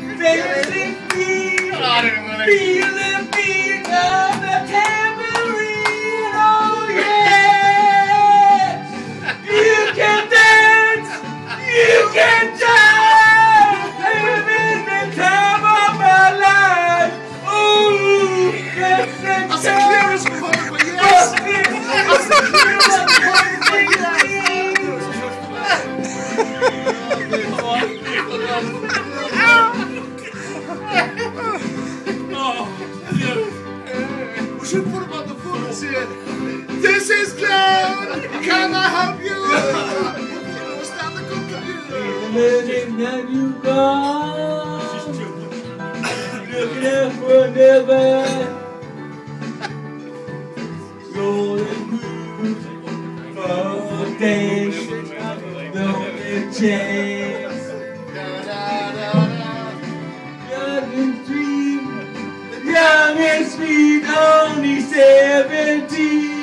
Dancing feet, feel the beat of the tambourine. Oh yes, you can dance, you can dance. Having the time of my life. Ooh, should put the phone and say, This is Glen! Can I help you? Start the computer. That you gone. Looking never. Days. Don't chance. Yes, we only 17.